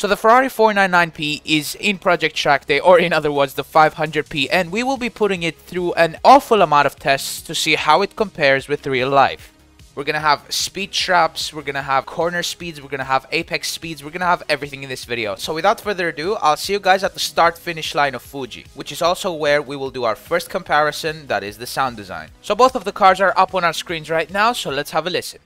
So the Ferrari 499P is in Project Track Day, or in other words, the 500P, and we will be putting it through an awful amount of tests to see how it compares with real life. We're gonna have speed traps, we're gonna have corner speeds, we're gonna have apex speeds, we're gonna have everything in this video. So without further ado, I'll see you guys at the start finish line of Fuji, which is also where we will do our first comparison, that is the sound design. So both of the cars are up on our screens right now, so let's have a listen.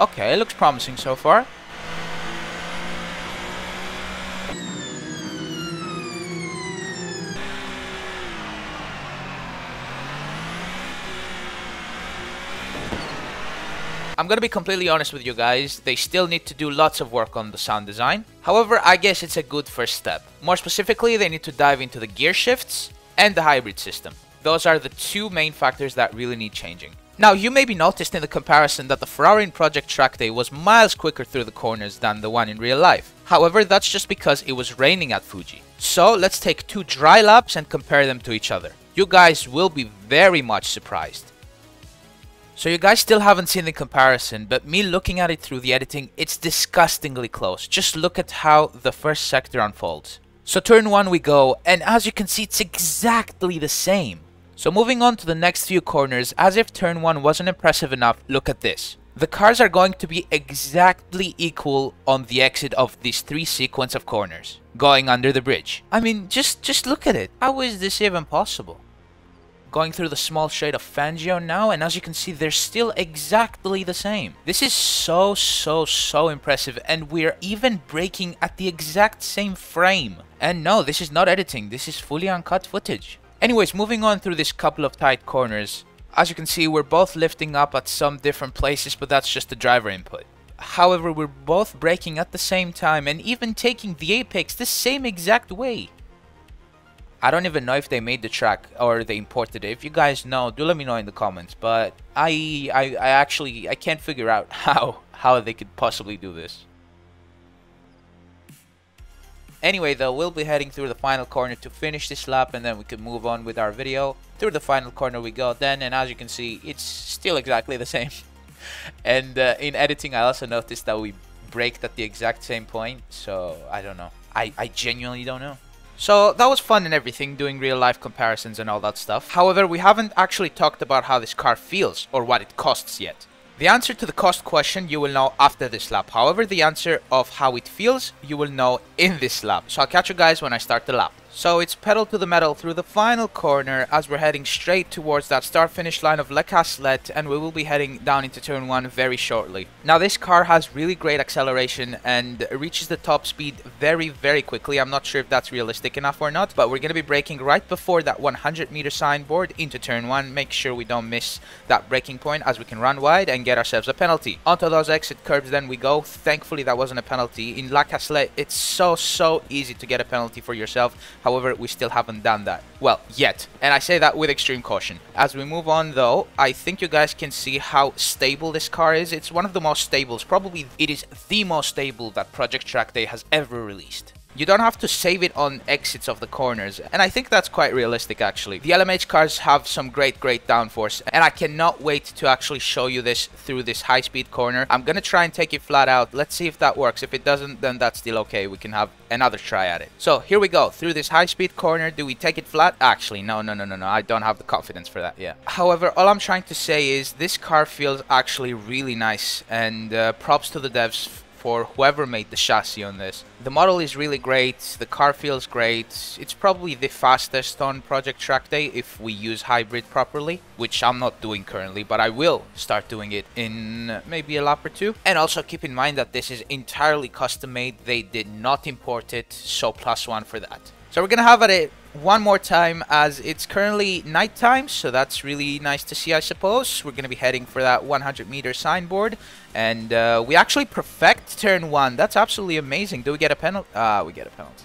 Okay, it looks promising so far. I'm gonna be completely honest with you guys, they still need to do lots of work on the sound design. However, I guess it's a good first step. More specifically, they need to dive into the gear shifts and the hybrid system. Those are the two main factors that really need changing. Now, you maybe noticed in the comparison that the Ferrari in Project Track Day was miles quicker through the corners than the one in real life. However, that's just because it was raining at Fuji. So, let's take two dry laps and compare them to each other. You guys will be very much surprised. So you guys still haven't seen the comparison, but me looking at it through the editing, it's disgustingly close. Just look at how the first sector unfolds. So turn 1 we go, and as you can see, it's exactly the same. So moving on to the next few corners, as if turn 1 wasn't impressive enough, look at this. The cars are going to be exactly equal on the exit of these three sequence of corners, going under the bridge. I mean, just, just look at it. How is this even possible? Going through the small shade of Fangio now, and as you can see, they're still exactly the same. This is so, so, so impressive, and we're even braking at the exact same frame. And no, this is not editing, this is fully uncut footage. Anyways, moving on through this couple of tight corners. As you can see, we're both lifting up at some different places, but that's just the driver input. However, we're both braking at the same time and even taking the apex the same exact way. I don't even know if they made the track or they imported it. If you guys know, do let me know in the comments. But I, I, I actually, I can't figure out how, how they could possibly do this. Anyway though, we'll be heading through the final corner to finish this lap and then we can move on with our video. Through the final corner we go then and as you can see, it's still exactly the same. and uh, in editing I also noticed that we braked at the exact same point, so I don't know. I, I genuinely don't know. So that was fun and everything, doing real life comparisons and all that stuff. However, we haven't actually talked about how this car feels or what it costs yet. The answer to the cost question you will know after this lap. However, the answer of how it feels you will know in this lap. So I'll catch you guys when I start the lap. So it's pedal to the metal through the final corner as we're heading straight towards that start finish line of Le Castellet and we will be heading down into turn 1 very shortly. Now this car has really great acceleration and reaches the top speed very very quickly. I'm not sure if that's realistic enough or not but we're going to be braking right before that 100 meter signboard into turn 1. Make sure we don't miss that braking point as we can run wide and get ourselves a penalty. Onto those exit curbs then we go. Thankfully that wasn't a penalty. In La Castellet it's so so easy to get a penalty for yourself However, we still haven't done that. Well, yet. And I say that with extreme caution. As we move on though, I think you guys can see how stable this car is. It's one of the most stables. Probably it is the most stable that Project Track Day has ever released. You don't have to save it on exits of the corners, and I think that's quite realistic actually. The LMH cars have some great, great downforce, and I cannot wait to actually show you this through this high-speed corner. I'm gonna try and take it flat out. Let's see if that works. If it doesn't, then that's still okay. We can have another try at it. So here we go, through this high-speed corner. Do we take it flat? Actually, no, no, no, no, no. I don't have the confidence for that yet. However, all I'm trying to say is this car feels actually really nice, and uh, props to the devs for whoever made the chassis on this. The model is really great, the car feels great, it's probably the fastest on Project Track Day if we use hybrid properly, which I'm not doing currently, but I will start doing it in uh, maybe a lap or two. And also keep in mind that this is entirely custom made, they did not import it, so plus one for that. So we're gonna have it one more time as it's currently nighttime, so that's really nice to see, I suppose. We're going to be heading for that 100 meter signboard, and uh, we actually perfect turn one. That's absolutely amazing. Do we get a penalty? Ah, uh, we get a penalty.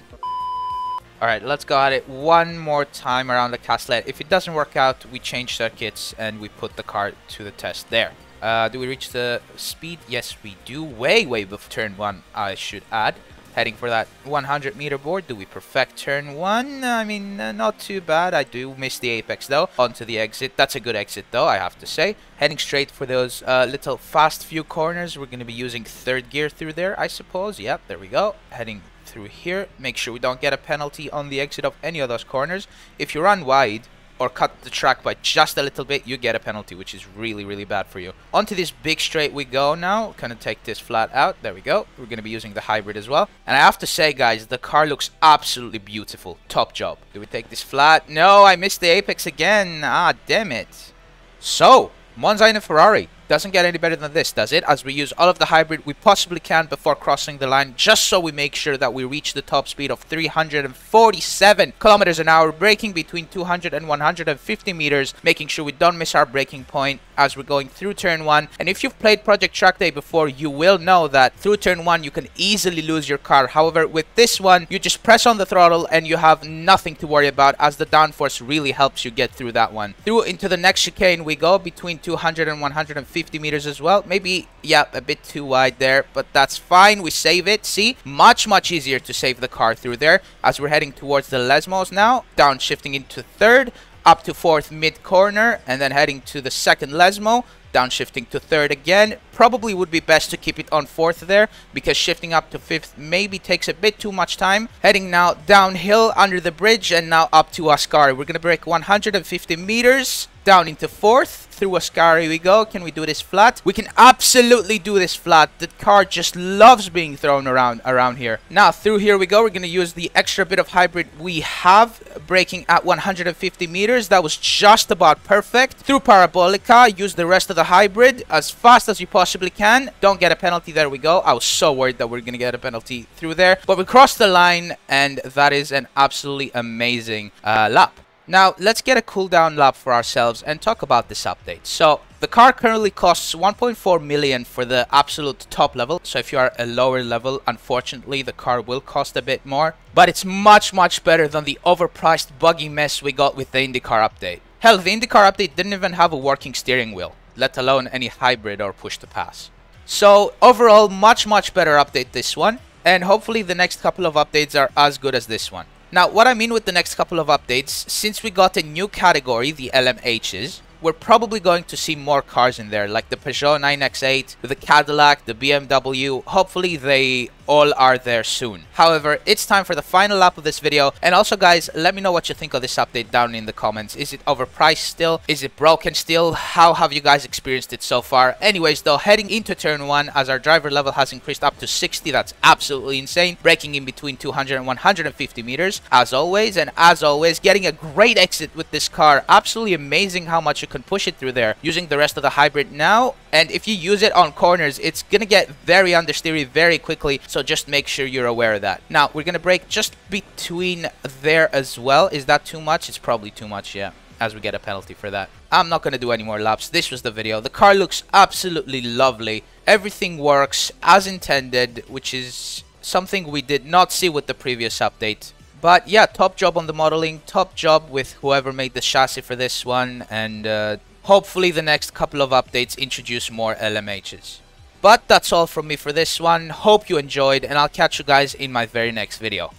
Alright, let's go at it one more time around the Castellet. If it doesn't work out, we change circuits and we put the car to the test there. Uh, do we reach the speed? Yes, we do. Way, way before turn one, I should add. Heading for that 100 meter board. Do we perfect turn one? I mean, uh, not too bad. I do miss the apex though. Onto the exit. That's a good exit though, I have to say. Heading straight for those uh, little fast few corners. We're going to be using third gear through there, I suppose. Yep, there we go. Heading through here. Make sure we don't get a penalty on the exit of any of those corners. If you run wide, or cut the track by just a little bit, you get a penalty, which is really, really bad for you. Onto this big straight we go now. Kind of take this flat out. There we go. We're going to be using the hybrid as well. And I have to say, guys, the car looks absolutely beautiful. Top job. Do we take this flat? No, I missed the apex again. Ah, damn it. So, Monza in a Ferrari. Doesn't get any better than this, does it? As we use all of the hybrid we possibly can before crossing the line, just so we make sure that we reach the top speed of 347 kilometers an hour, braking between 200 and 150 meters, making sure we don't miss our braking point as we're going through turn 1. And if you've played Project Track Day before, you will know that through turn 1 you can easily lose your car. However, with this one, you just press on the throttle and you have nothing to worry about as the downforce really helps you get through that one. Through into the next chicane we go between 200 and 150 50 meters as well. Maybe, yeah, a bit too wide there, but that's fine. We save it. See, much, much easier to save the car through there as we're heading towards the Lesmos now. Downshifting into third, up to fourth mid corner, and then heading to the second Lesmo downshifting to third again. Probably would be best to keep it on fourth there because shifting up to fifth maybe takes a bit too much time. Heading now downhill under the bridge and now up to Ascari. We're going to brake 150 meters down into fourth. Through Ascari we go. Can we do this flat? We can absolutely do this flat. The car just loves being thrown around around here. Now, through here we go. We're going to use the extra bit of hybrid we have. Braking at 150 meters. That was just about perfect. Through Parabolica, use the rest of the hybrid as fast as you possibly can. Don't get a penalty. There we go. I was so worried that we are going to get a penalty through there. But we crossed the line and that is an absolutely amazing uh, lap. Now, let's get a cooldown lap for ourselves and talk about this update. So, the car currently costs 1.4 million for the absolute top level. So if you are a lower level, unfortunately, the car will cost a bit more. But it's much, much better than the overpriced buggy mess we got with the IndyCar update. Hell, the IndyCar update didn't even have a working steering wheel, let alone any hybrid or push to pass. So overall, much, much better update this one. And hopefully the next couple of updates are as good as this one. Now, what I mean with the next couple of updates, since we got a new category, the LMHs, we're probably going to see more cars in there, like the Peugeot 9X8, the Cadillac, the BMW. Hopefully they all are there soon. However, it's time for the final lap of this video. And also, guys, let me know what you think of this update down in the comments. Is it overpriced still? Is it broken still? How have you guys experienced it so far? Anyways, though, heading into turn 1, as our driver level has increased up to 60, that's absolutely insane. Braking in between 200 and 150 meters, as always. And as always, getting a great exit with this car. Absolutely amazing how much you can push it through there. Using the rest of the hybrid now, and if you use it on corners, it's gonna get very understeery very quickly. So just make sure you're aware of that. Now, we're gonna brake just between there as well. Is that too much? It's probably too much, yeah as we get a penalty for that. I'm not going to do any more laps. This was the video. The car looks absolutely lovely. Everything works as intended, which is something we did not see with the previous update. But yeah, top job on the modeling, top job with whoever made the chassis for this one, and uh, hopefully the next couple of updates introduce more LMHs. But that's all from me for this one. Hope you enjoyed, and I'll catch you guys in my very next video.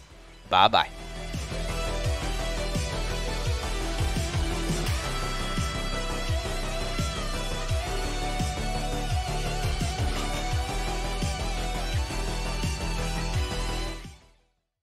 Bye bye.